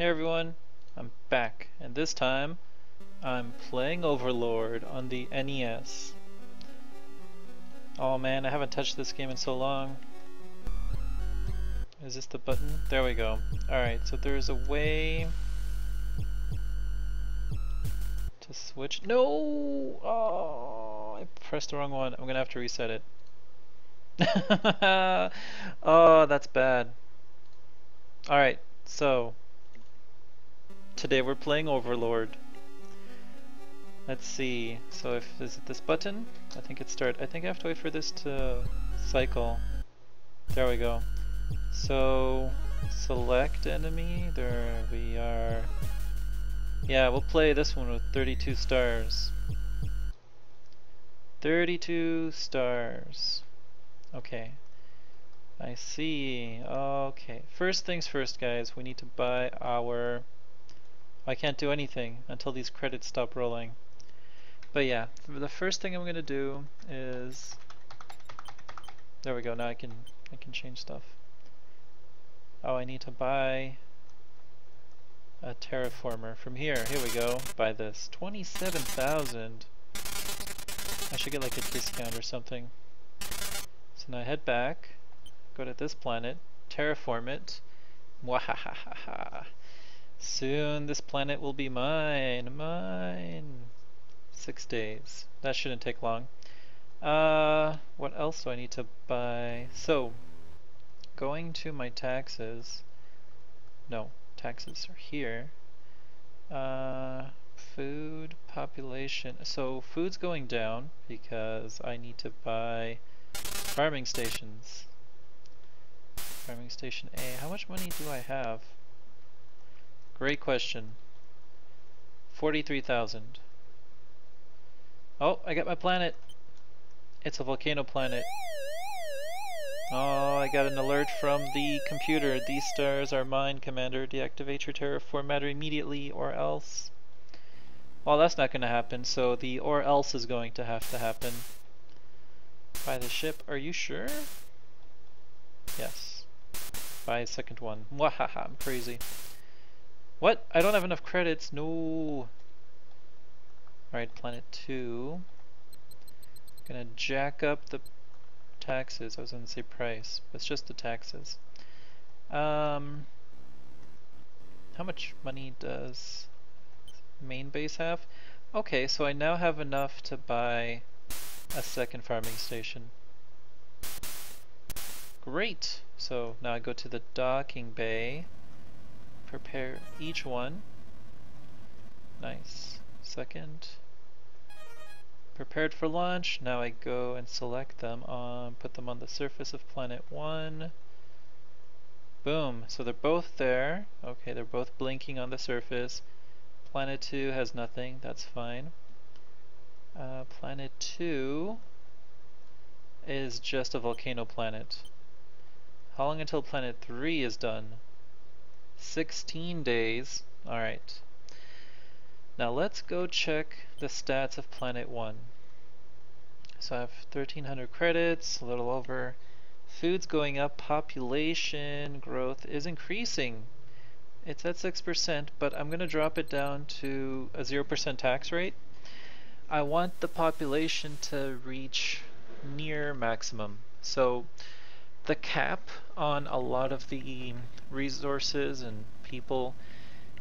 Hey everyone, I'm back, and this time I'm playing Overlord on the NES. Oh man, I haven't touched this game in so long. Is this the button? There we go. Alright, so there's a way to switch. No! Oh, I pressed the wrong one. I'm gonna have to reset it. oh, that's bad. Alright, so today we're playing Overlord. Let's see. So if is it this button? I think it start. I think I have to wait for this to cycle. There we go. So select enemy. There we are. Yeah, we'll play this one with 32 stars. 32 stars. Okay. I see. Okay. First things first, guys. We need to buy our... I can't do anything until these credits stop rolling. But yeah, the first thing I'm gonna do is... There we go. Now I can I can change stuff. Oh, I need to buy a terraformer from here. Here we go. Buy this. 27,000. I should get like a discount or something. So now I head back, go to this planet, terraform it. Mwahahaha. Soon this planet will be mine, mine. Six days. That shouldn't take long. Uh, what else do I need to buy? So, going to my taxes. No, taxes are here. Uh, food, population. So food's going down because I need to buy Farming stations. Farming station A. How much money do I have? Great question. 43,000. Oh, I got my planet. It's a volcano planet. Oh, I got an alert from the computer. These stars are mine, Commander. Deactivate your terraformer immediately or else. Well, that's not going to happen, so the or else is going to have to happen. Buy the ship, are you sure? Yes. Buy a second one. Wahaha, I'm crazy. What? I don't have enough credits. No. Alright, planet 2. Gonna jack up the taxes. I was gonna say price. It's just the taxes. Um, how much money does main base have? Okay, so I now have enough to buy a second farming station. Great! So now I go to the docking bay, prepare each one. Nice. Second. Prepared for launch. Now I go and select them on, put them on the surface of planet 1. Boom. So they're both there. Okay, they're both blinking on the surface. Planet 2 has nothing. That's fine. Uh, planet 2 is just a volcano planet. How long until planet 3 is done? 16 days. Alright. Now let's go check the stats of planet 1. So I have 1300 credits, a little over. Food's going up, population growth is increasing. It's at 6%, but I'm going to drop it down to a 0% tax rate. I want the population to reach near maximum. So the cap on a lot of the resources and people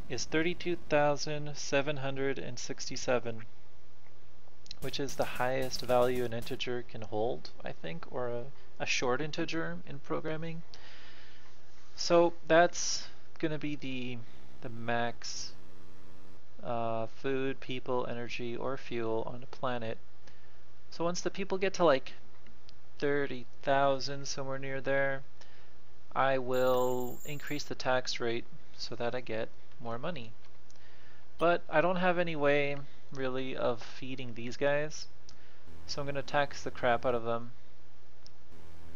is 32,767 which is the highest value an integer can hold, I think, or a, a short integer in programming. So that's going to be the, the max uh, food, people, energy, or fuel on a planet. So once the people get to like 30,000, somewhere near there, I will increase the tax rate so that I get more money. But I don't have any way really of feeding these guys, so I'm going to tax the crap out of them.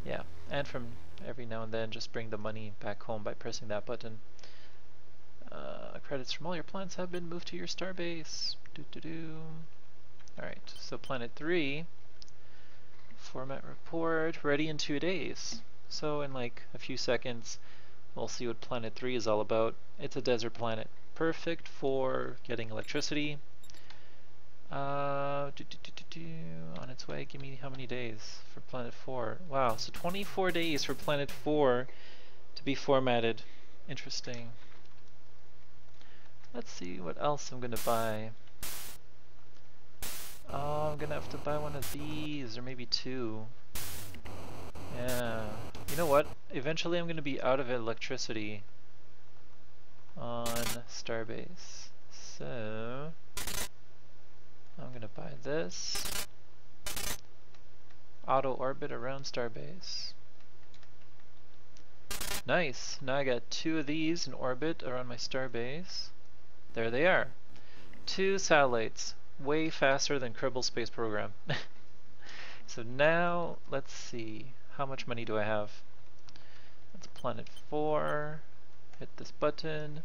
Yeah, and from every now and then just bring the money back home by pressing that button. Uh, credits from all your planets have been moved to your starbase. Doo -doo -doo. Alright, so planet 3, format report, ready in two days. So in like a few seconds, We'll see what planet 3 is all about. It's a desert planet. Perfect for getting electricity. Uh, on its way, give me how many days for planet 4? Wow, so 24 days for planet 4 to be formatted. Interesting. Let's see what else I'm gonna buy. Oh, I'm gonna have to buy one of these, or maybe two. Yeah. You know what? Eventually I'm gonna be out of electricity on Starbase. So, I'm gonna buy this. Auto orbit around Starbase. Nice! Now I got two of these in orbit around my Starbase. There they are. Two satellites. Way faster than Kerbal Space Program. so now, let's see. How much money do I have? That's planet 4. Hit this button.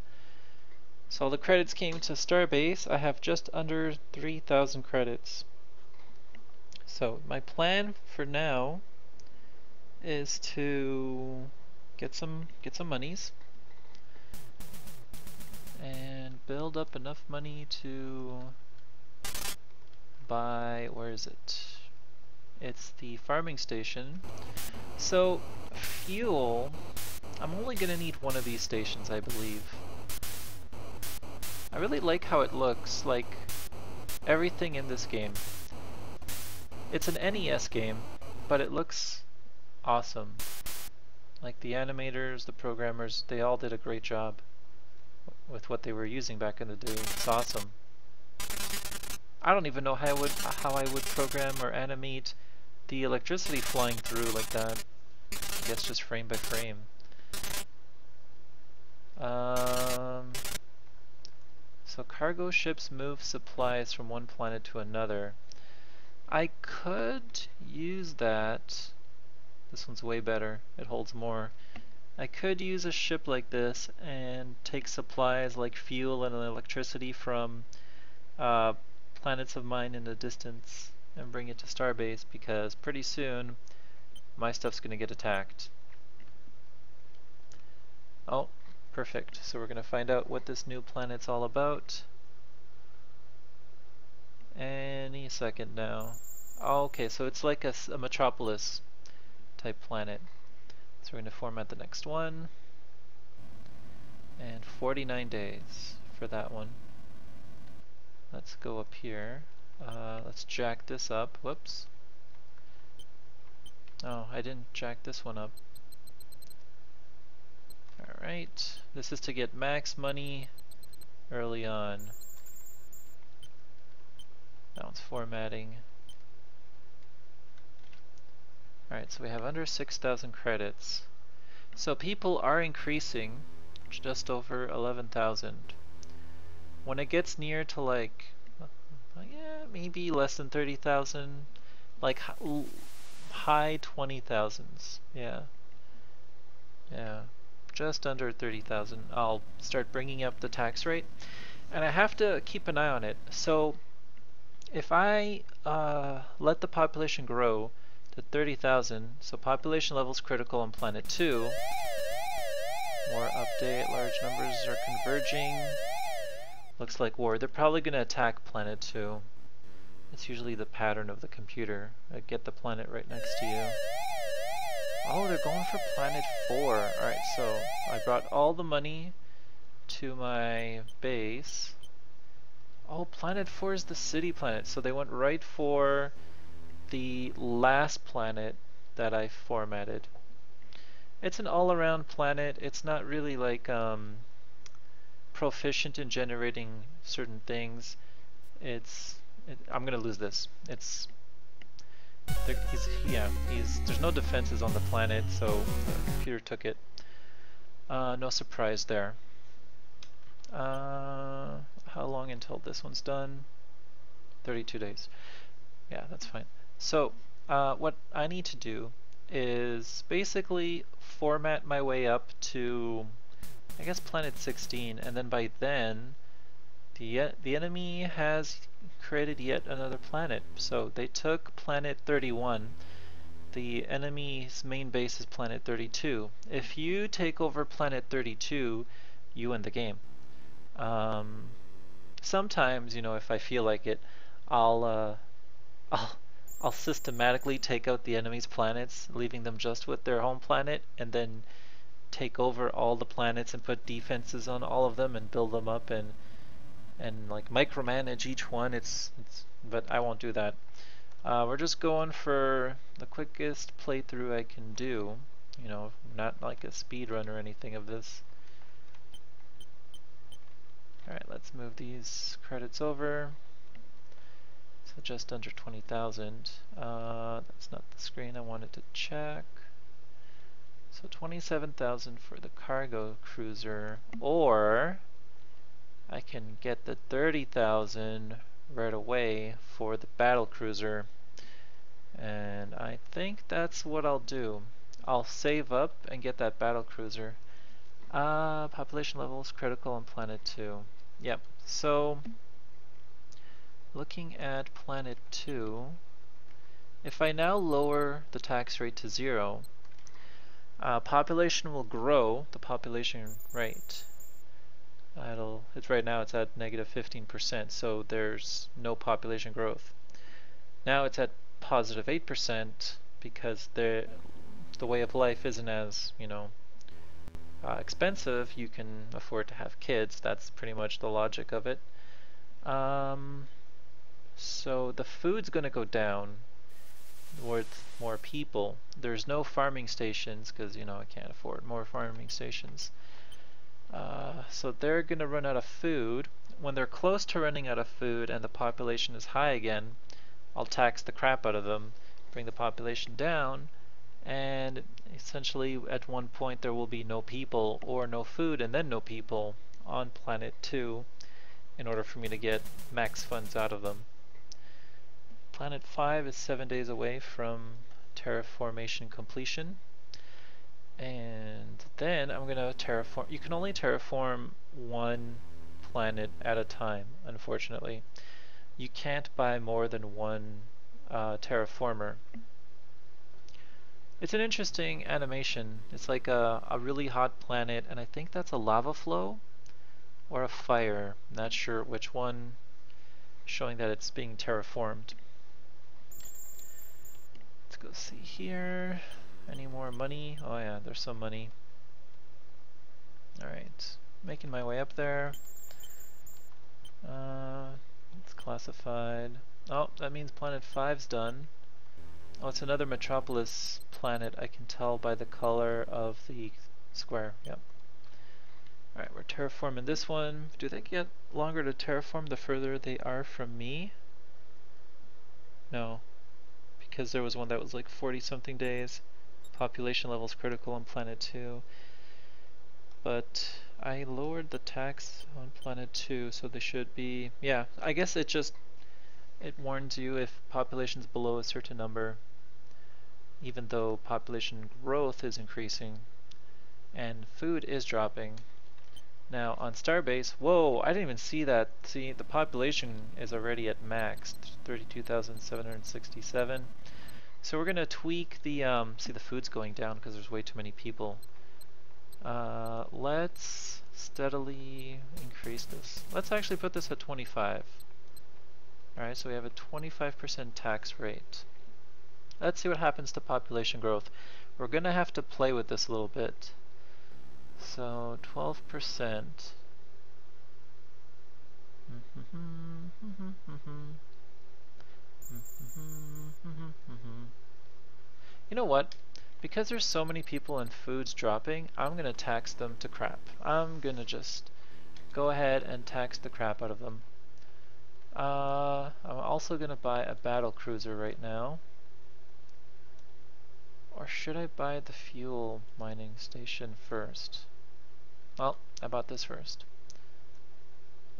So all the credits came to Starbase. I have just under 3,000 credits. So my plan for now is to get some get some monies and build up enough money to buy where is it it's the farming station. So, fuel, I'm only going to need one of these stations, I believe. I really like how it looks, like everything in this game. It's an NES game, but it looks awesome. Like the animators, the programmers, they all did a great job with what they were using back in the day. It's awesome. I don't even know how I would how I would program or animate the electricity flying through like that. I guess just frame by frame. Um, so cargo ships move supplies from one planet to another. I could use that. This one's way better. It holds more. I could use a ship like this and take supplies like fuel and electricity from uh, planets of mine in the distance and bring it to Starbase because pretty soon my stuff's going to get attacked. Oh, perfect. So we're going to find out what this new planet's all about. Any second now. Oh, okay, so it's like a, a metropolis type planet. So we're going to format the next one. And 49 days for that one. Let's go up here. Uh, let's jack this up. Whoops. Oh, I didn't jack this one up. Alright, this is to get max money early on. Now it's formatting. Alright, so we have under 6,000 credits. So people are increasing, just over 11,000. When it gets near to like yeah, maybe less than 30,000, like high 20,000s, yeah. Yeah, just under 30,000. I'll start bringing up the tax rate. And I have to keep an eye on it. So if I uh, let the population grow to 30,000, so population levels critical on planet 2, more update, large numbers are converging. Looks like war. They're probably going to attack planet 2. It's usually the pattern of the computer. I get the planet right next to you. Oh, they're going for planet 4. Alright, so I brought all the money to my base. Oh, planet 4 is the city planet. So they went right for the last planet that I formatted. It's an all-around planet. It's not really like um, proficient in generating certain things, it's it, I'm gonna lose this. It's there, he's yeah he's there's no defenses on the planet, so the computer took it. Uh, no surprise there. Uh, how long until this one's done? 32 days. Yeah, that's fine. So uh, what I need to do is basically format my way up to I guess planet 16, and then by then, the, the enemy has created yet another planet. So they took planet 31, the enemy's main base is planet 32. If you take over planet 32, you win the game. Um, sometimes, you know, if I feel like it, I'll, uh, I'll, I'll systematically take out the enemy's planets, leaving them just with their home planet, and then take over all the planets and put defenses on all of them and build them up and and like micromanage each one. It's, it's but I won't do that. Uh, we're just going for the quickest playthrough I can do. You know, not like a speed run or anything of this. Alright, let's move these credits over. So just under 20,000. Uh, that's not the screen I wanted to check. So 27,000 for the cargo cruiser, or I can get the 30,000 right away for the battle cruiser. And I think that's what I'll do. I'll save up and get that battle cruiser. Uh, population levels critical on planet 2. Yep, so looking at planet 2, if I now lower the tax rate to 0, uh, population will grow, the population rate. It'll, it's right now it's at negative 15%, so there's no population growth. Now it's at positive 8% because the the way of life isn't as, you know, uh, expensive, you can afford to have kids. That's pretty much the logic of it. Um, so the food's going to go down with more people. There's no farming stations because, you know, I can't afford more farming stations. Uh, so they're going to run out of food. When they're close to running out of food and the population is high again, I'll tax the crap out of them, bring the population down, and essentially at one point there will be no people or no food and then no people on planet 2 in order for me to get max funds out of them. Planet 5 is 7 days away from terraformation completion and then I'm gonna terraform you can only terraform one planet at a time unfortunately you can't buy more than one uh, terraformer it's an interesting animation. It's like a, a really hot planet, and I think that's a lava flow or a fire. Not sure which one, showing that it's being terraformed. Go see here. Any more money? Oh yeah, there's some money. Alright, making my way up there. Uh, it's classified. Oh, that means planet 5's done. Oh, it's another metropolis planet. I can tell by the color of the square. Yep. Alright, we're terraforming this one. Do they get longer to terraform the further they are from me? No. Because there was one that was like 40 something days. Population levels critical on planet 2. But I lowered the tax on planet 2, so they should be... Yeah, I guess it just... It warns you if population's below a certain number even though population growth is increasing and food is dropping. Now on Starbase, whoa, I didn't even see that. See, the population is already at max, 32,767. So we're going to tweak the, um, see the food's going down because there's way too many people. Uh, let's steadily increase this. Let's actually put this at 25. Alright, so we have a 25% tax rate. Let's see what happens to population growth. We're going to have to play with this a little bit. So 12%. You know what? Because there's so many people and food's dropping, I'm going to tax them to crap. I'm going to just go ahead and tax the crap out of them. Uh, I'm also going to buy a battle cruiser right now. Or should I buy the fuel mining station first? Well, I bought this first.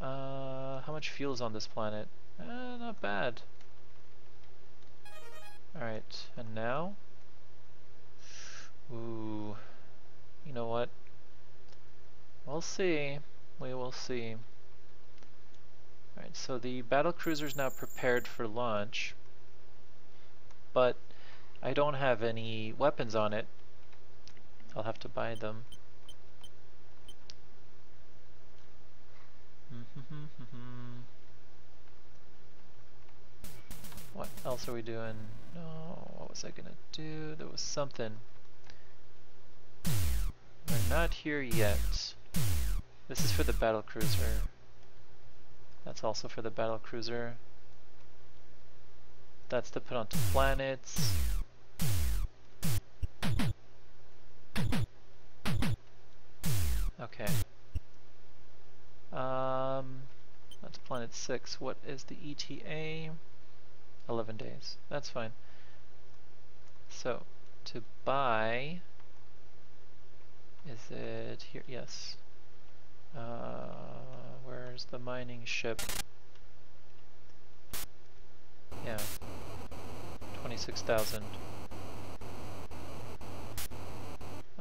Uh, how much fuel is on this planet? Uh, not bad. Alright, and now? Ooh, you know what? We'll see. We will see. Alright, so the battle cruiser is now prepared for launch, but I don't have any weapons on it. I'll have to buy them. what else are we doing? No, what was I gonna do? There was something. We're not here yet. This is for the battle cruiser. That's also for the battle cruiser. That's to put onto planets. Okay. Um, that's planet 6. What is the ETA? 11 days. That's fine. So, to buy, it here? Yes. Uh, where's the mining ship? Yeah. 26,000.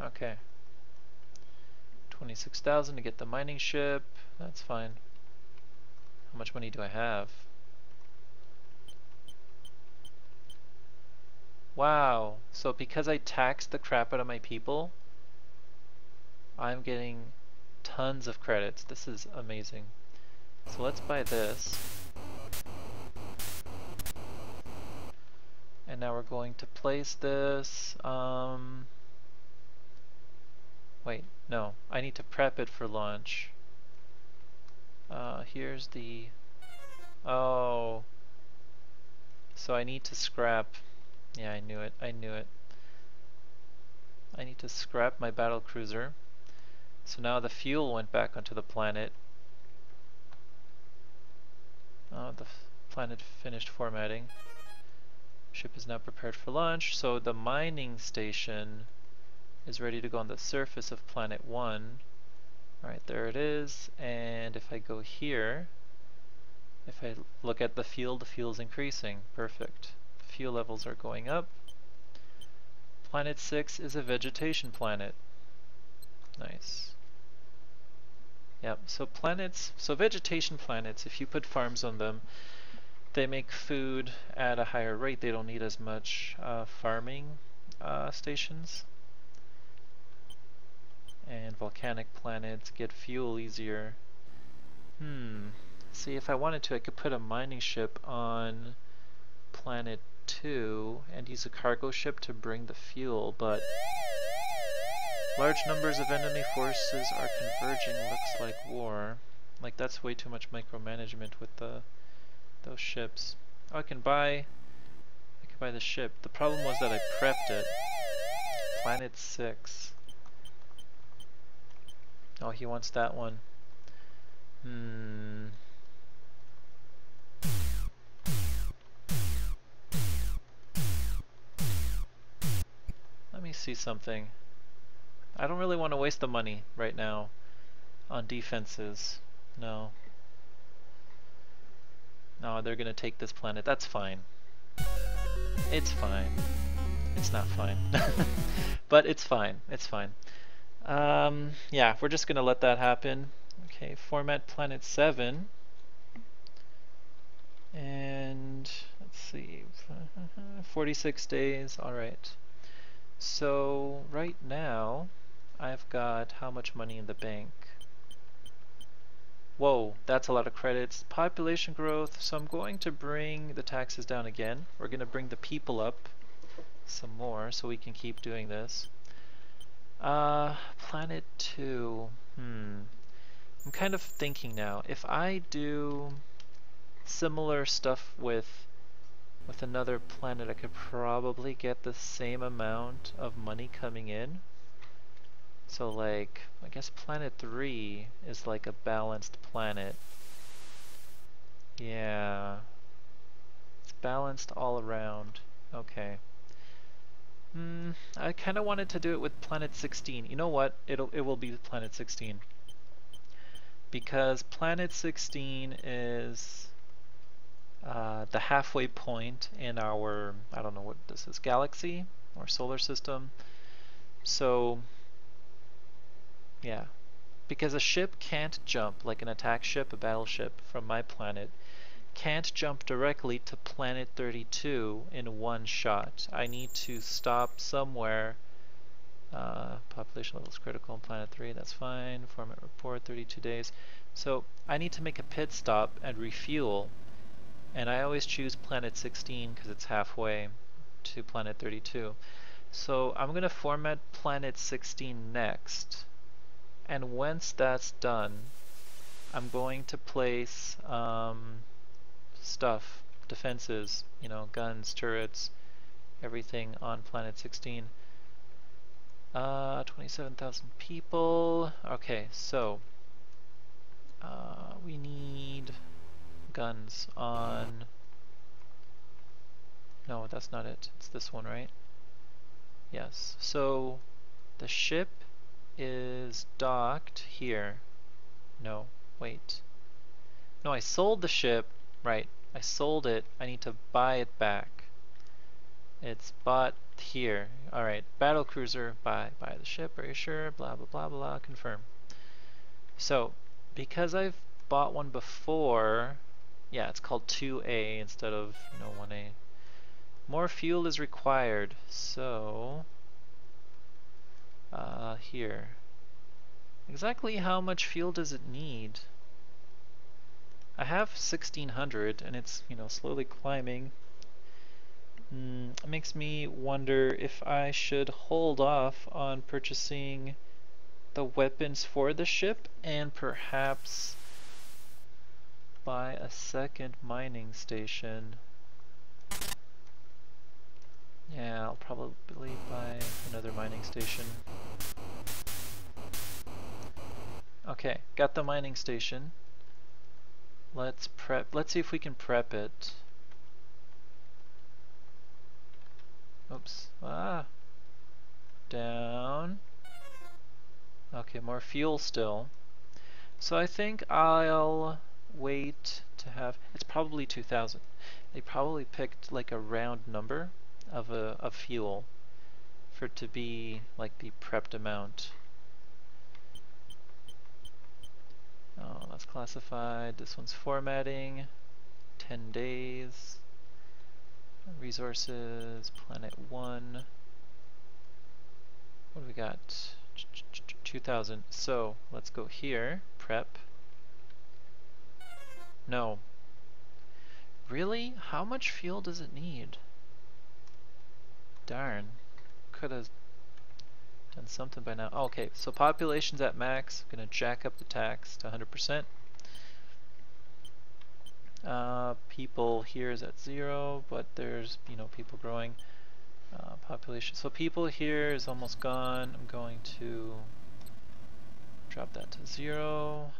Okay. 26,000 to get the mining ship. That's fine. How much money do I have? Wow. So because I taxed the crap out of my people, I'm getting tons of credits. This is amazing. So let's buy this. And now we're going to place this, um, wait, no, I need to prep it for launch. Uh, here's the, oh, so I need to scrap, yeah I knew it, I knew it. I need to scrap my battle cruiser. So now the fuel went back onto the planet. Oh, the planet finished formatting. Ship is now prepared for launch. So the mining station is ready to go on the surface of planet 1. Alright, there it is. And if I go here, if I look at the fuel, the fuel is increasing. Perfect. Fuel levels are going up. Planet 6 is a vegetation planet. Nice. Yep, so planets, so vegetation planets, if you put farms on them, they make food at a higher rate. They don't need as much uh, farming uh, stations. And volcanic planets get fuel easier. Hmm, see if I wanted to I could put a mining ship on planet 2 and use a cargo ship to bring the fuel, but Large numbers of enemy forces are converging, looks like war. Like that's way too much micromanagement with the those ships. Oh, I can buy I can buy the ship. The problem was that I prepped it. Planet 6. Oh, he wants that one. Hmm. Let me see something. I don't really want to waste the money right now on defenses. No. No, they're gonna take this planet. That's fine. It's fine. It's not fine. but it's fine. It's fine. Um, yeah, we're just gonna let that happen. Okay, format planet 7. And let's see, 46 days, alright. So right now, I've got how much money in the bank? Whoa, that's a lot of credits. Population growth, so I'm going to bring the taxes down again. We're going to bring the people up some more so we can keep doing this. Uh, Planet 2, hmm. I'm kind of thinking now, if I do similar stuff with with another planet, I could probably get the same amount of money coming in. So like, I guess planet 3 is like a balanced planet. Yeah. It's balanced all around. Okay. Hmm, I kind of wanted to do it with planet 16. You know what? It'll it will be planet 16. Because planet 16 is uh, the halfway point in our, I don't know what this is, galaxy or solar system. So yeah. Because a ship can't jump, like an attack ship, a battleship, from my planet, can't jump directly to planet 32 in one shot. I need to stop somewhere. Uh, population level is critical on planet 3, that's fine. Format report, 32 days. So I need to make a pit stop and refuel. And I always choose planet 16 because it's halfway to planet 32. So I'm going to format planet 16 next. And once that's done, I'm going to place um, stuff, defenses, you know, guns, turrets, everything on planet 16. Uh, 27,000 people. Okay, so uh, we need guns on. No, that's not it. It's this one, right? Yes. So the ship is docked here. No, wait. No, I sold the ship. Right. I sold it. I need to buy it back. It's bought here. Alright. Battle cruiser. Buy. Buy the ship. Are you sure? Blah, blah, blah, blah. Confirm. So, because I've bought one before, yeah, it's called 2A instead of, you know, 1A. More fuel is required, so uh, here. Exactly how much fuel does it need? I have 1600 and it's, you know, slowly climbing. Mm, it makes me wonder if I should hold off on purchasing the weapons for the ship and perhaps buy a second mining station. Yeah, I'll probably buy another mining station. Okay, got the mining station. Let's prep, let's see if we can prep it. Oops, ah. Down. Okay, more fuel still. So I think I'll wait to have, it's probably 2000. They probably picked like a round number of a fuel for it to be like the prepped amount. Oh, that's classified. This one's formatting. 10 days. Resources, planet 1. What do we got? 2000. So, let's go here. Prep. No. Really? How much fuel does it need? Darn. Could have done something by now. Oh, okay, so population's at max. Gonna jack up the tax to 100%. Uh, people here is at zero, but there's you know people growing. Uh, population. So people here is almost gone. I'm going to drop that to zero.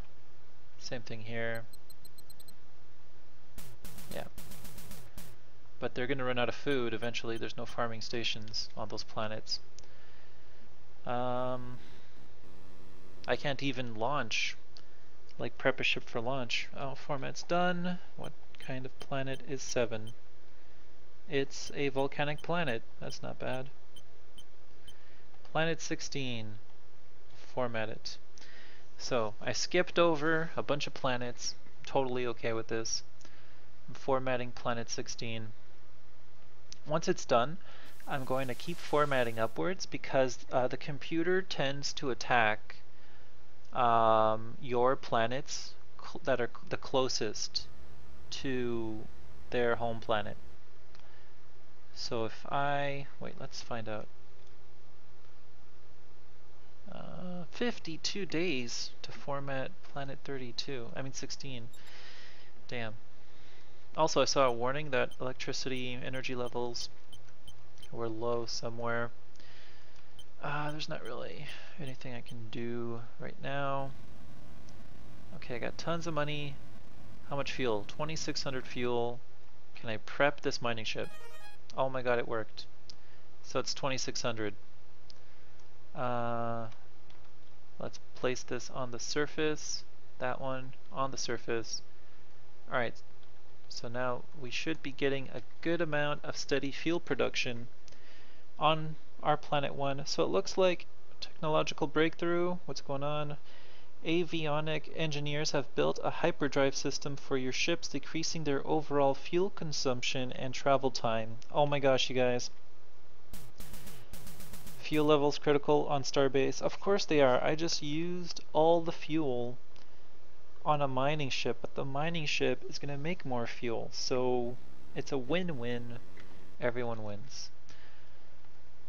Same thing here. Yeah, but they're going to run out of food eventually. There's no farming stations on those planets. Um, I can't even launch, like prep a ship for launch. Oh, format's done. What kind of planet is 7? It's a volcanic planet. That's not bad. Planet 16. Format it. So, I skipped over a bunch of planets. Totally okay with this. I'm formatting planet 16. Once it's done, I'm going to keep formatting upwards because uh, the computer tends to attack um, your planets that are the closest to their home planet. So if I, wait, let's find out. Uh, 52 days to format planet 32, I mean 16. Damn. Also, I saw a warning that electricity energy levels were low somewhere. Uh, there's not really anything I can do right now. Okay, I got tons of money. How much fuel? 2600 fuel. Can I prep this mining ship? Oh my god, it worked. So it's 2600. Uh, let's place this on the surface. That one on the surface. Alright, so now we should be getting a good amount of steady fuel production on our planet 1. So it looks like technological breakthrough, what's going on? Avionic engineers have built a hyperdrive system for your ships, decreasing their overall fuel consumption and travel time. Oh my gosh, you guys. Fuel levels critical on Starbase. Of course they are. I just used all the fuel on a mining ship, but the mining ship is going to make more fuel. So it's a win-win. Everyone wins.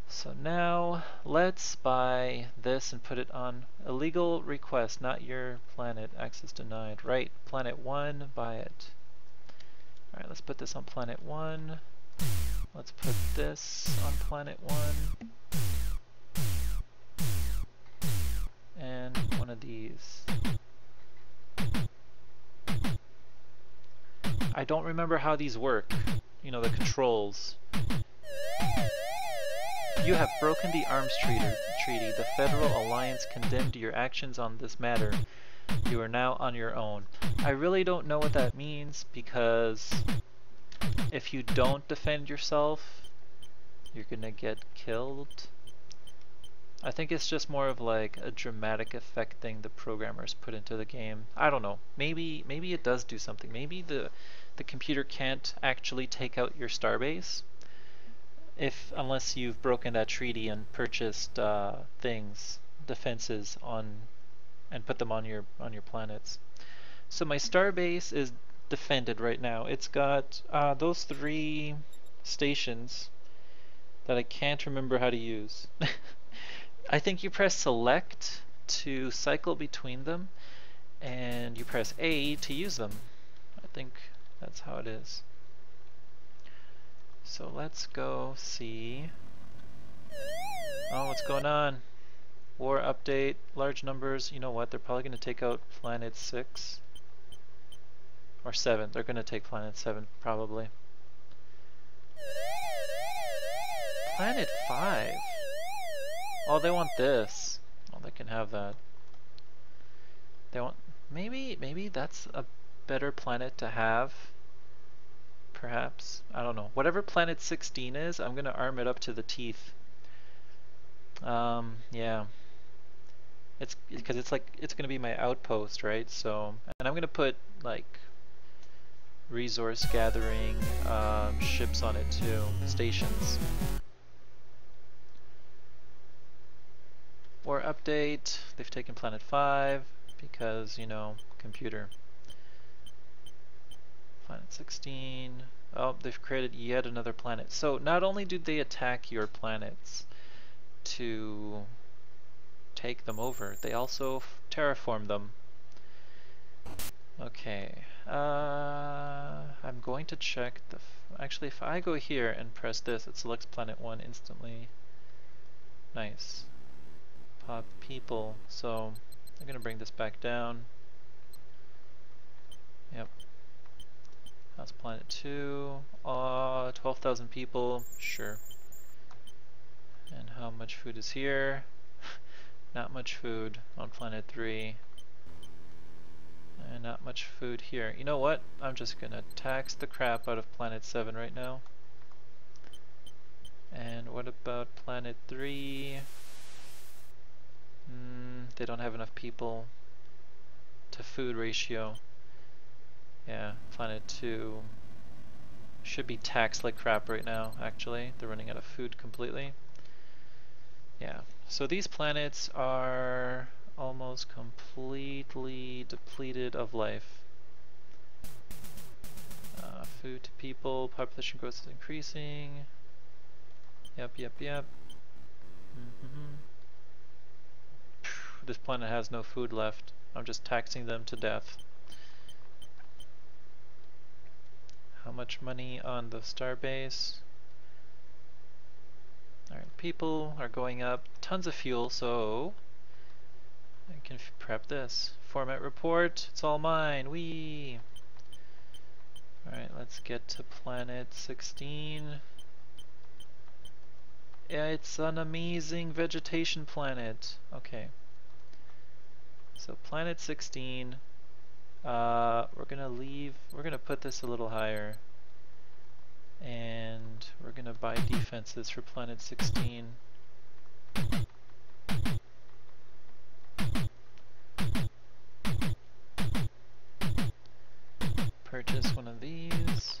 So now let's buy this and put it on illegal request, not your planet, access denied. Right, planet 1, buy it. Alright, let's put this on planet 1. Let's put this on planet 1. And one of these. I don't remember how these work. You know, the controls. You have broken the arms treaty. The Federal Alliance condemned your actions on this matter. You are now on your own. I really don't know what that means because if you don't defend yourself, you're gonna get killed. I think it's just more of like a dramatic effect thing the programmers put into the game. I don't know. Maybe maybe it does do something. Maybe the the computer can't actually take out your starbase if unless you've broken that treaty and purchased uh, things, defenses on, and put them on your on your planets. So my starbase is defended right now. It's got uh, those three stations that I can't remember how to use. I think you press select to cycle between them and you press A to use them. I think that's how it is. So let's go see. Oh, what's going on? War update, large numbers. You know what? They're probably going to take out Planet 6. Or 7. They're going to take Planet 7, probably. Planet 5? Oh, they want this. Oh, they can have that. They want... Maybe, maybe that's a better planet to have perhaps. I don't know. Whatever planet 16 is, I'm going to arm it up to the teeth. Um, yeah. It's because it's like it's going to be my outpost, right? So, and I'm going to put like resource gathering um, ships on it too, stations. War update. They've taken planet 5 because, you know, computer. Planet 16. Oh, they've created yet another planet. So not only do they attack your planets to take them over, they also terraform them. Okay, uh, I'm going to check the... actually, if I go here and press this, it selects planet 1 instantly. Nice. Pop people. So, I'm going to bring this back down. Yep, that's planet 2. Uh, 12,000 people. Sure. And how much food is here? not much food on planet 3. And not much food here. You know what? I'm just gonna tax the crap out of planet 7 right now. And what about planet 3? Mm, they don't have enough people to food ratio. Yeah, Planet 2 should be taxed like crap right now, actually. They're running out of food completely. Yeah, so these planets are almost completely depleted of life. Uh, food to people, population growth is increasing. Yep, yep, yep. Mm -hmm. This planet has no food left. I'm just taxing them to death. How much money on the starbase? Alright, people are going up. Tons of fuel, so I can prep this. Format report, it's all mine. Wee. Alright, let's get to planet 16. Yeah, it's an amazing vegetation planet. Okay. So planet 16, uh, we're gonna leave, we're gonna put this a little higher and we're gonna buy defenses for planet 16. Purchase one of these.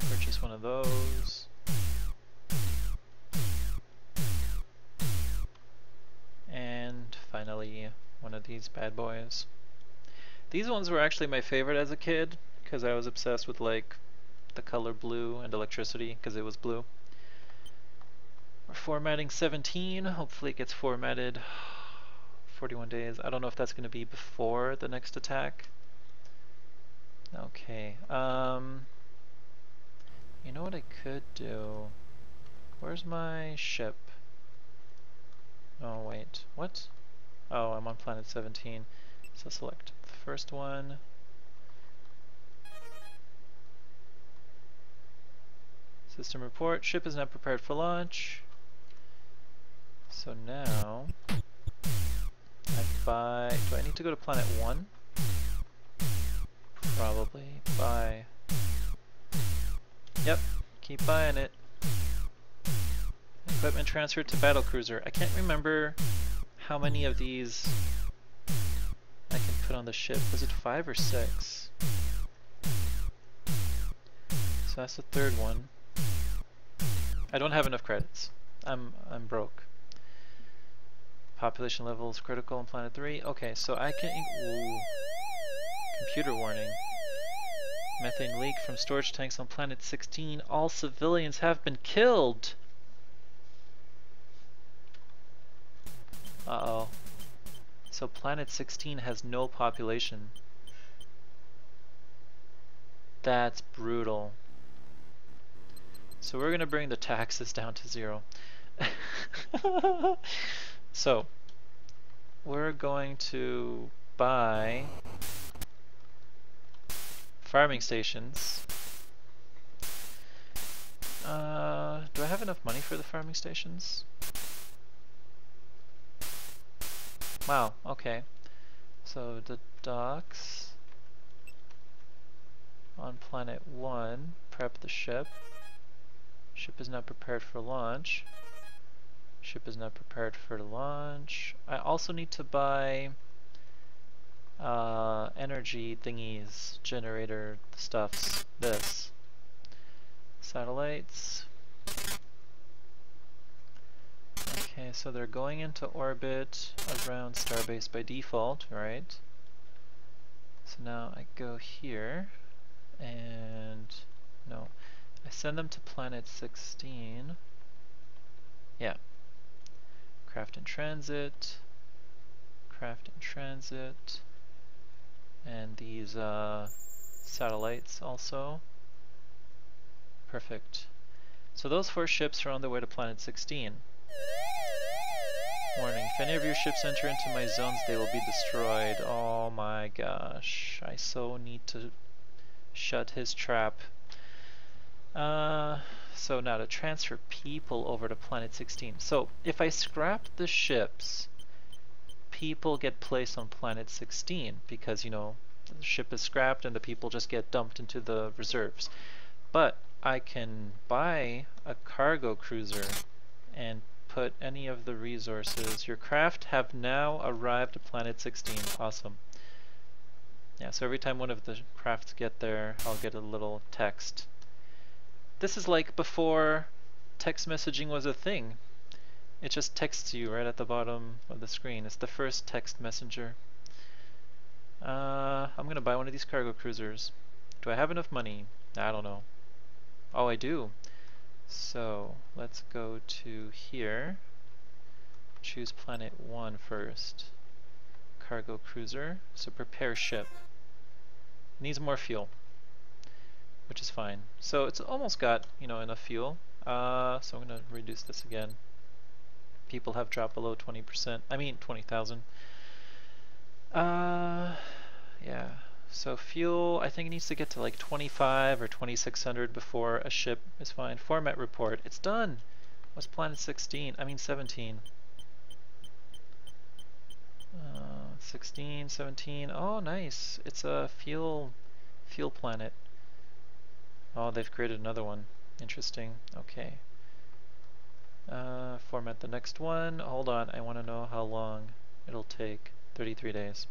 Purchase one of those. These bad boys. These ones were actually my favorite as a kid because I was obsessed with like the color blue and electricity because it was blue. We're formatting 17. Hopefully it gets formatted 41 days. I don't know if that's going to be before the next attack. Okay. Um, you know what I could do? Where's my ship? Oh, wait. What? Oh, I'm on planet 17. So select the first one. System report. Ship is not prepared for launch. So now, I buy, do I need to go to planet 1? Probably. Buy. Yep, keep buying it. Equipment transferred to battle cruiser. I can't remember how many of these I can put on the ship. Was it five or six? So that's the third one. I don't have enough credits. I'm I'm broke. Population levels critical on planet 3. Okay, so I can... Ooh. Computer warning. Methane leak from storage tanks on planet 16. All civilians have been killed! Uh-oh. So planet 16 has no population. That's brutal. So we're going to bring the taxes down to zero. So, we're going to buy farming stations. Uh, do I have enough money for the farming stations? Wow, okay. So the docks on planet 1, prep the ship. Ship is not prepared for launch. Ship is not prepared for launch. I also need to buy uh, energy thingies, generator stuffs, this. Satellites. Okay, so they're going into orbit around Starbase by default, right? So now I go here, and no, I send them to planet 16. Yeah, craft in transit, craft in transit, and these uh, satellites also. Perfect. So those four ships are on their way to planet 16. Warning, if any of your ships enter into my zones, they will be destroyed. Oh my gosh, I so need to shut his trap. Uh, so now to transfer people over to planet 16. So if I scrap the ships, people get placed on planet 16 because, you know, the ship is scrapped and the people just get dumped into the reserves. But I can buy a cargo cruiser and put any of the resources. Your craft have now arrived at planet 16. Awesome. Yeah, so every time one of the crafts get there, I'll get a little text this is like before text messaging was a thing. It just texts you right at the bottom of the screen. It's the first text messenger. Uh, I'm gonna buy one of these cargo cruisers. Do I have enough money? I don't know. Oh, I do. So, let's go to here. Choose planet 1 first. Cargo cruiser. So prepare ship. Needs more fuel which is fine. So it's almost got, you know, enough fuel. Uh, so I'm going to reduce this again. People have dropped below 20%. I mean, 20,000. Uh, yeah. So fuel, I think it needs to get to like 25 or 2600 before a ship is fine. Format report, it's done. What's planet 16? I mean 17. Uh, 16, 17. Oh, nice. It's a fuel fuel planet. Oh, they've created another one. Interesting. Okay. Uh, format the next one. Hold on, I want to know how long it'll take. 33 days.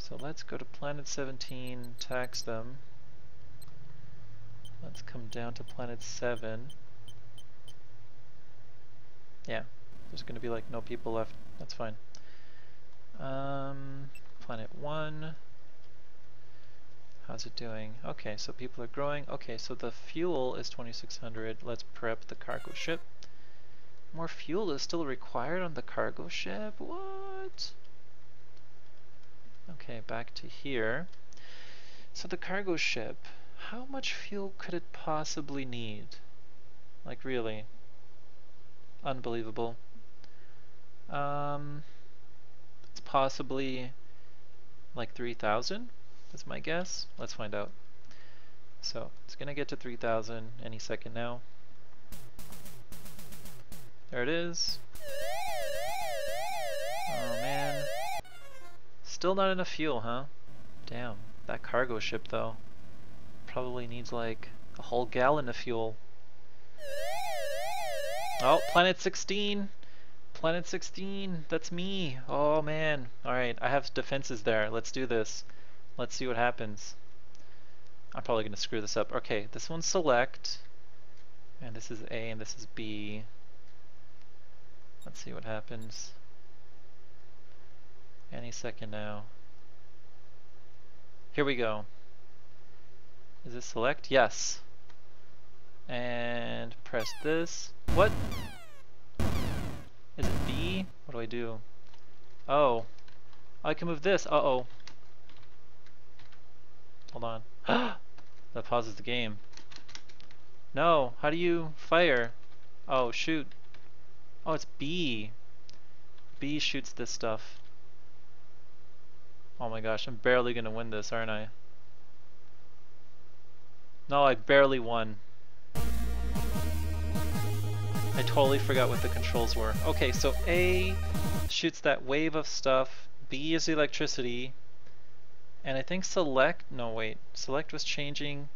So let's go to planet 17, tax them. Let's come down to planet 7. Yeah, there's gonna be like no people left. That's fine. Um, planet 1. How's it doing? Okay, so people are growing. Okay, so the fuel is 2600. Let's prep the cargo ship. More fuel is still required on the cargo ship? What? Okay, back to here. So the cargo ship, how much fuel could it possibly need? Like really? Unbelievable. Um, it's possibly like 3,000 that's my guess. Let's find out. So it's gonna get to 3,000 any second now. There it is. Oh man. Still not enough fuel, huh? Damn. That cargo ship though. Probably needs like a whole gallon of fuel. Oh, planet 16! Planet 16! That's me! Oh man. Alright, I have defenses there. Let's do this. Let's see what happens. I'm probably going to screw this up. Okay, this one's select. And this is A and this is B. Let's see what happens. Any second now. Here we go. Is it select? Yes. And press this. What? Is it B? What do I do? Oh. I can move this. Uh-oh. Hold on. that pauses the game. No, how do you fire? Oh, shoot. Oh, it's B. B shoots this stuff. Oh my gosh, I'm barely gonna win this, aren't I? No, I barely won. I totally forgot what the controls were. Okay, so A shoots that wave of stuff, B is electricity, and I think select, no wait, select was changing.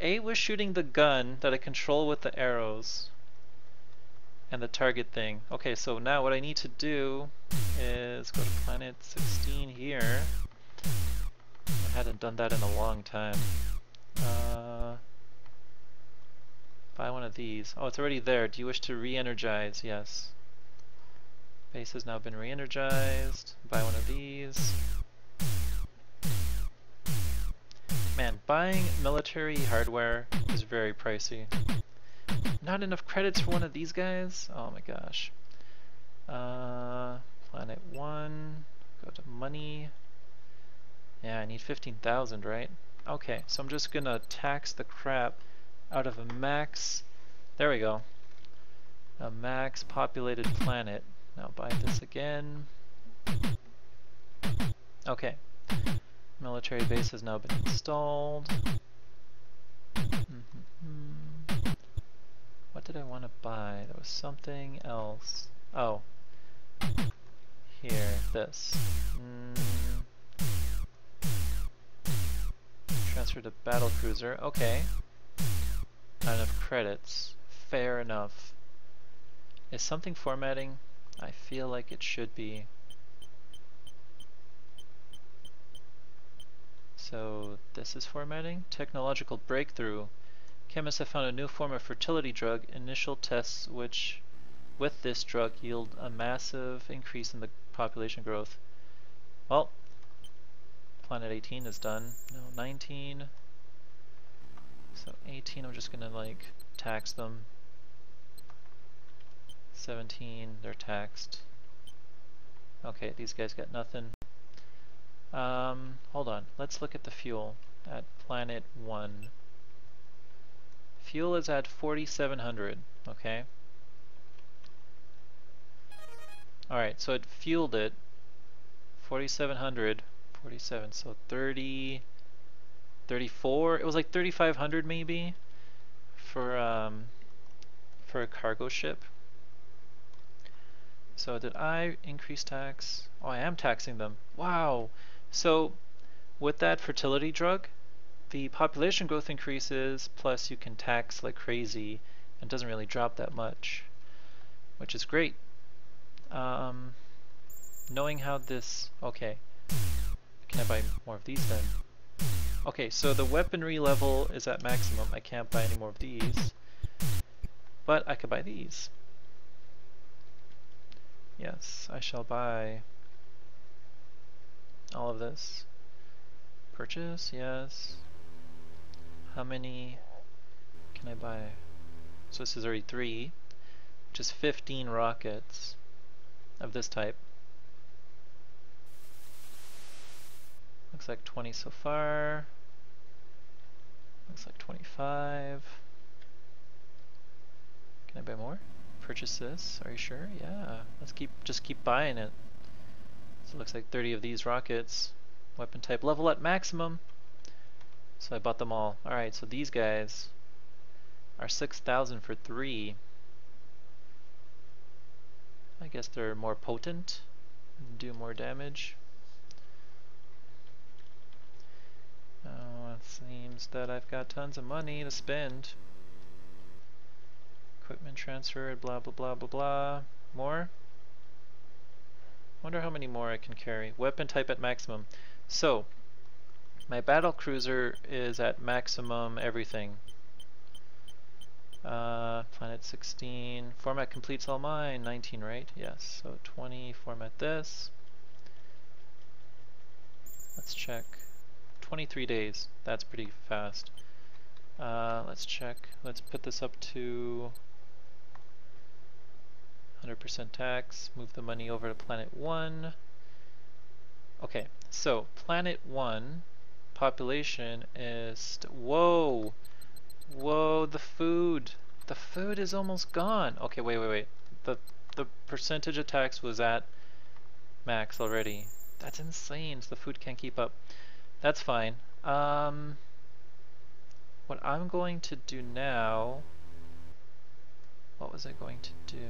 A was shooting the gun that I control with the arrows and the target thing. Okay, so now what I need to do is go to planet 16 here. I hadn't done that in a long time. Uh, buy one of these. Oh, it's already there. Do you wish to re-energize? Yes. Base has now been re-energized. Buy one of these. Man, buying military hardware is very pricey. Not enough credits for one of these guys? Oh my gosh. Uh, planet 1, go to money. Yeah, I need 15,000, right? Okay, so I'm just gonna tax the crap out of a max, there we go, a max populated planet. Now buy this again. Okay, Military base has now been installed. Mm -hmm. What did I want to buy? There was something else. Oh. Here, this. Mm. Transfer to battle cruiser. Okay. Not enough credits. Fair enough. Is something formatting? I feel like it should be. So this is formatting. Technological breakthrough. Chemists have found a new form of fertility drug. Initial tests which with this drug yield a massive increase in the population growth. Well, planet 18 is done. No, 19. So 18, I'm just gonna like tax them. 17, they're taxed. Okay, these guys got nothing. Um, hold on, let's look at the fuel at planet 1. Fuel is at 4700, okay? Alright, so it fueled it 4700, 47, so 30, 34, it was like 3500 maybe for um, for a cargo ship. So did I increase tax? Oh, I am taxing them. Wow. So with that fertility drug, the population growth increases, plus you can tax like crazy, and doesn't really drop that much, which is great. Um, knowing how this, okay, Can I buy more of these then? Okay, so the weaponry level is at maximum. I can't buy any more of these. But I could buy these. Yes, I shall buy all of this. Purchase, yes. How many can I buy? So this is already three, which is 15 rockets of this type. Looks like 20 so far. Looks like 25. Can I buy more? Purchase this, are you sure? Yeah, let's keep just keep buying it. So it looks like 30 of these rockets. Weapon type level at maximum. So I bought them all. Alright, so these guys are 6,000 for three. I guess they're more potent, do more damage. Oh, it seems that I've got tons of money to spend. Equipment transferred, blah blah blah blah blah. More? Wonder how many more I can carry. Weapon type at maximum. So, my battle cruiser is at maximum everything. Uh, planet 16. Format completes all mine. 19, right? Yes. So 20. Format this. Let's check. 23 days. That's pretty fast. Uh, let's check. Let's put this up to 100% tax. Move the money over to planet 1. Okay, so planet 1 population is... Whoa! Whoa, the food. The food is almost gone. Okay, wait, wait, wait. The the percentage of tax was at max already. That's insane. So the food can't keep up. That's fine. Um, what I'm going to do now... What was I going to do?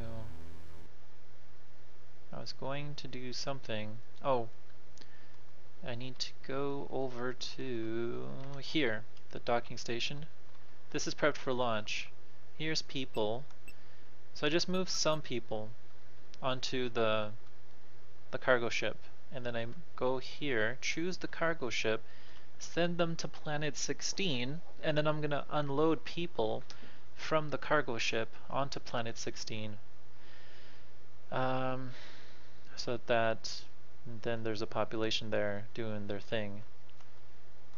I was going to do something. Oh, I need to go over to here, the docking station. This is prepped for launch. Here's people. So I just move some people onto the the cargo ship and then I go here, choose the cargo ship, send them to planet 16 and then I'm gonna unload people from the cargo ship onto planet 16 um, so that then there's a population there doing their thing.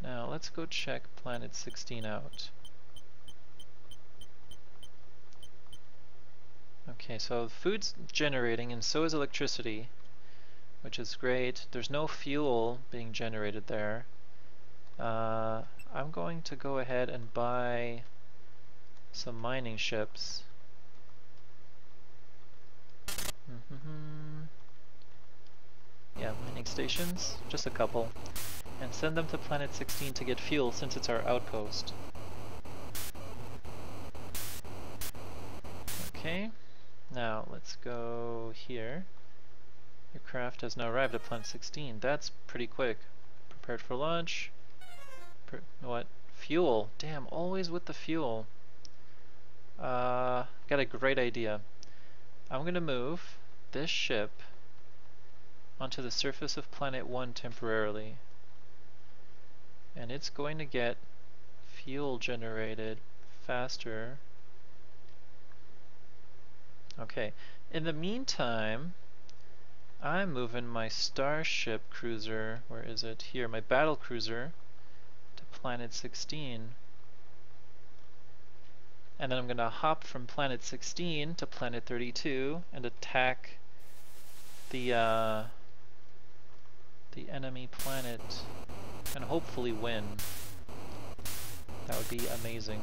Now let's go check planet 16 out. Okay, so food's generating and so is electricity, which is great. There's no fuel being generated there. Uh, I'm going to go ahead and buy some mining ships. Yeah, mining stations, just a couple. And send them to planet 16 to get fuel since it's our outpost. Okay. Now let's go here. Your craft has now arrived at planet 16. That's pretty quick. Prepared for launch. Pre what? Fuel. Damn, always with the fuel. Uh, got a great idea. I'm gonna move this ship onto the surface of planet 1 temporarily. And it's going to get fuel generated faster Okay, in the meantime, I'm moving my Starship cruiser, where is it? Here, my battle cruiser, to planet 16. And then I'm going to hop from planet 16 to planet 32 and attack the uh, the enemy planet and hopefully win. That would be amazing.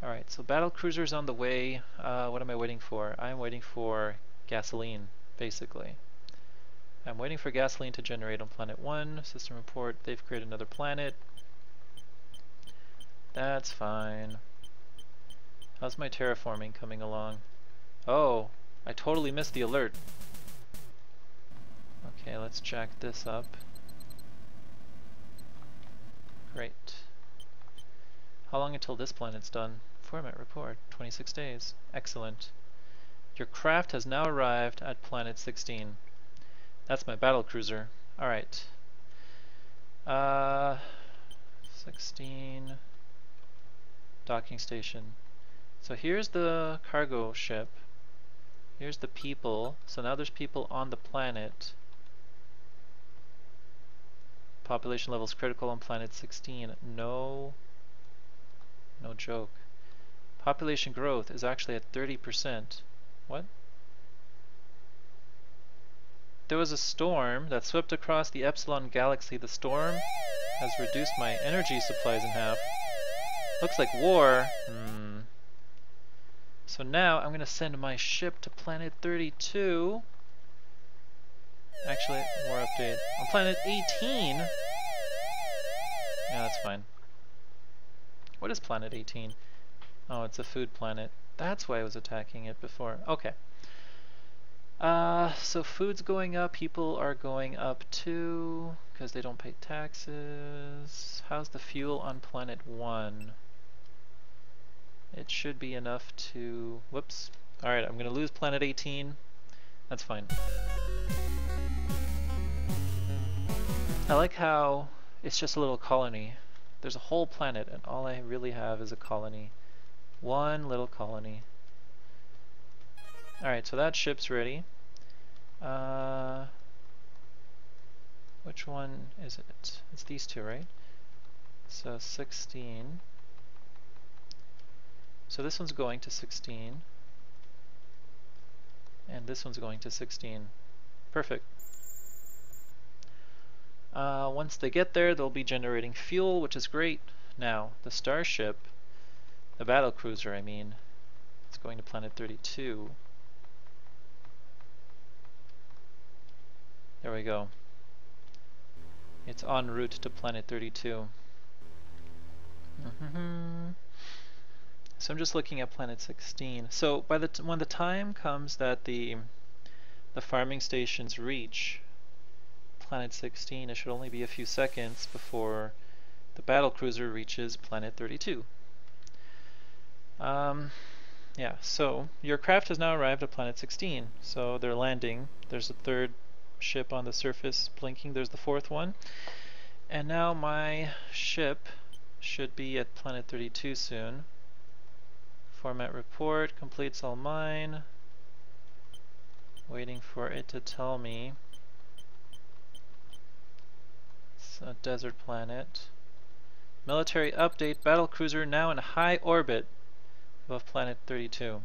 Alright, so battle cruiser's on the way. Uh, what am I waiting for? I'm waiting for gasoline, basically. I'm waiting for gasoline to generate on planet 1. System report, they've created another planet. That's fine. How's my terraforming coming along? Oh, I totally missed the alert. Okay, let's jack this up. Great. How long until this planet's done? Format report, 26 days. Excellent. Your craft has now arrived at planet 16. That's my battle cruiser. Alright. Uh, 16 docking station. So here's the cargo ship. Here's the people. So now there's people on the planet. Population levels critical on planet 16. No, no joke. Population growth is actually at 30%. What? There was a storm that swept across the Epsilon galaxy. The storm has reduced my energy supplies in half. Looks like war. Hmm. So now I'm going to send my ship to planet 32. Actually, more update. Planet 18. Yeah, that's fine. What is planet 18? Oh, it's a food planet. That's why I was attacking it before. Okay. Uh, so food's going up, people are going up too, because they don't pay taxes. How's the fuel on planet 1? It should be enough to... Whoops. Alright, I'm gonna lose planet 18. That's fine. I like how it's just a little colony. There's a whole planet and all I really have is a colony. One little colony. Alright, so that ship's ready. Uh, which one is it? It's these two, right? So 16. So this one's going to 16. And this one's going to 16. Perfect. Uh, once they get there, they'll be generating fuel, which is great. Now, the starship, the battle cruiser, I mean, it's going to planet 32. There we go. It's en route to planet 32. Mm-hmm. So I'm just looking at planet 16. So by the when the time comes that the the farming stations reach planet 16, it should only be a few seconds before the battle cruiser reaches planet 32. Um, yeah, so your craft has now arrived at planet 16. So they're landing. There's a third ship on the surface blinking. There's the fourth one. And now my ship should be at planet 32 soon. Format report, completes all mine. Waiting for it to tell me. A desert planet. Military update, battle cruiser now in high orbit above planet 32.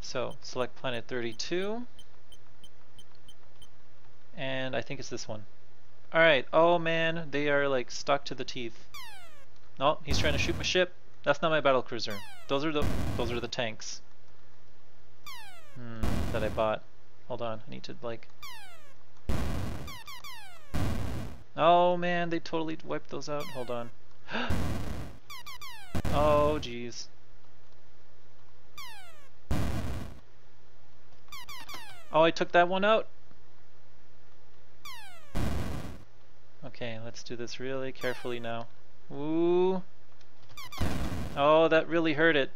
So select planet 32 and I think it's this one. Alright, oh man, they are like stuck to the teeth. Oh, he's trying to shoot my ship. That's not my battle cruiser. Those are the those are the tanks. Hmm, that I bought. Hold on, I need to like Oh man, they totally wiped those out. Hold on. oh jeez. Oh, I took that one out. Okay, let's do this really carefully now. Ooh. Oh, that really hurt it.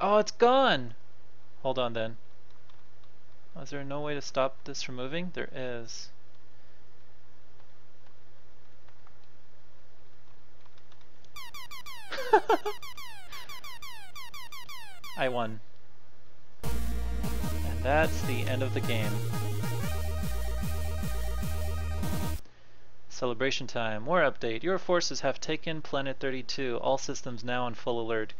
Oh, it's gone! Hold on then. Is there no way to stop this from moving? There is. I won. And that's the end of the game. Celebration time. War update. Your forces have taken Planet 32. All systems now on full alert.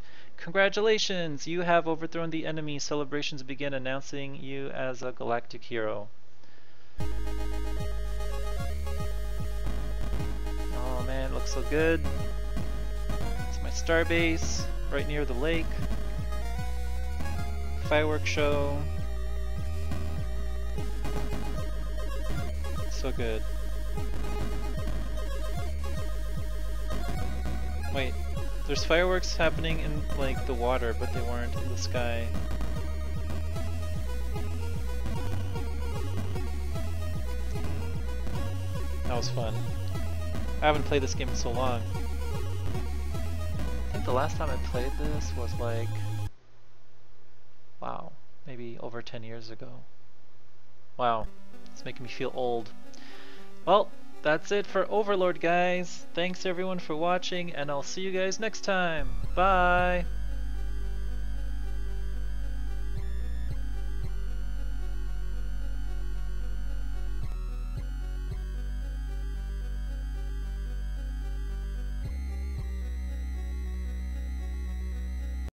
Congratulations! You have overthrown the enemy. Celebrations begin announcing you as a galactic hero. Oh man, it looks so good. It's my starbase, right near the lake. Fireworks show. So good. Wait, there's fireworks happening in like the water, but they weren't in the sky. That was fun. I haven't played this game in so long. I think the last time I played this was like, wow, maybe over 10 years ago. Wow, it's making me feel old. Well, that's it for Overlord, guys. Thanks everyone for watching, and I'll see you guys next time. Bye!